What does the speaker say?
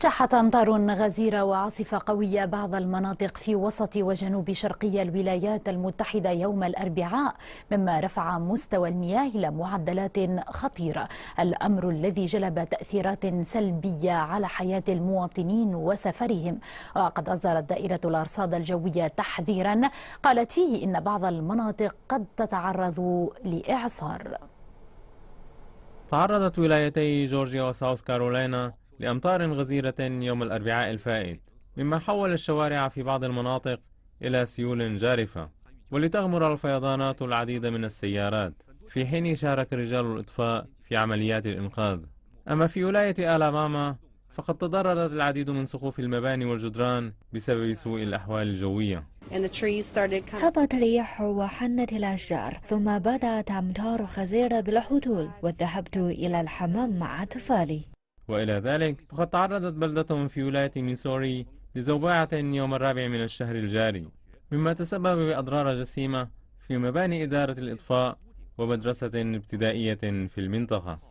اجتاحت أمطار غزيرة وعاصفة قوية بعض المناطق في وسط وجنوب شرقي الولايات المتحدة يوم الأربعاء مما رفع مستوى المياه إلى معدلات خطيرة. الأمر الذي جلب تأثيرات سلبية على حياة المواطنين وسفرهم. وقد أصدرت دائرة الأرصاد الجوية تحذيرا قالت فيه إن بعض المناطق قد تتعرض لإعصار. تعرضت ولايتي جورجيا وساوث كارولاينا لأمطار غزيرة يوم الأربعاء الفائت مما حول الشوارع في بعض المناطق إلى سيول جارفة ولتغمر الفيضانات العديد من السيارات في حين شارك رجال الإطفاء في عمليات الإنقاذ. أما في ولاية آلاباما فقد تضررت العديد من سقوف المباني والجدران بسبب سوء الأحوال الجوية. هبط الرياح وحنت الأشجار ثم بدأت أمطار غزيرة بالهطول وذهبت إلى الحمام مع أطفالي. وإلى ذلك فقد تعرضت بلدة في ولاية ميسوري لزوبعة يوم الرابع من الشهر الجاري مما تسبب بأضرار جسيمة في مباني إدارة الإطفاء ومدرسة ابتدائية في المنطقة.